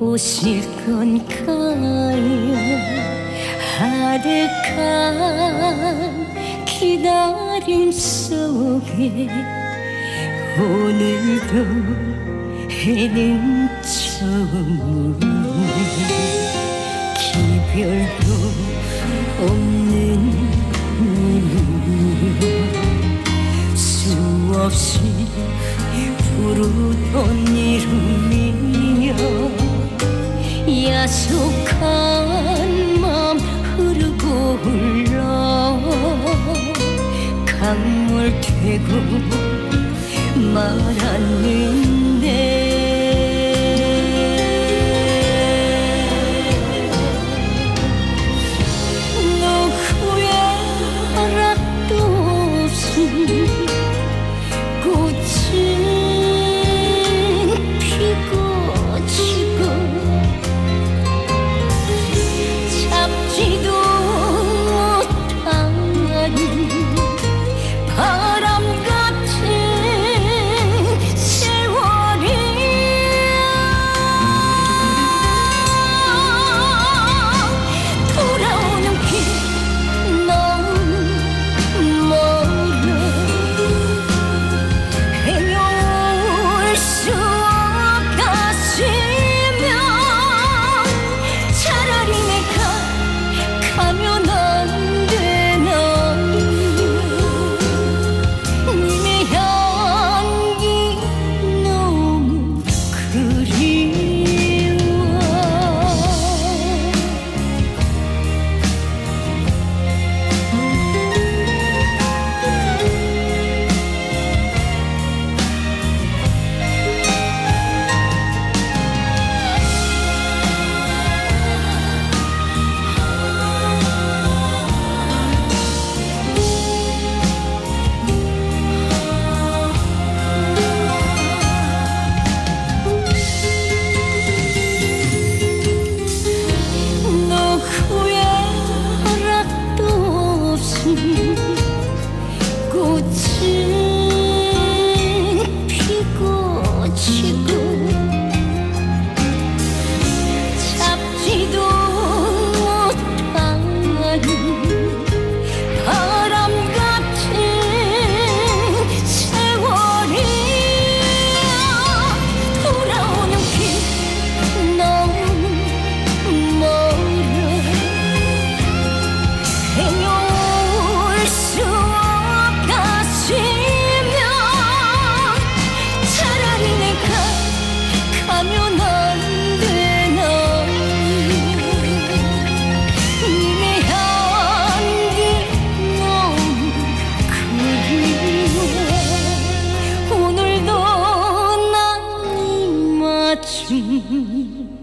오실 건가요 아득한 기다림 속에 오늘도 해는 처음으로 기별도 없는 눈으로 수없이 부르던 이름이여 야속한 맘 흐르고 흘러 강물 되고 말 않는 うん、う、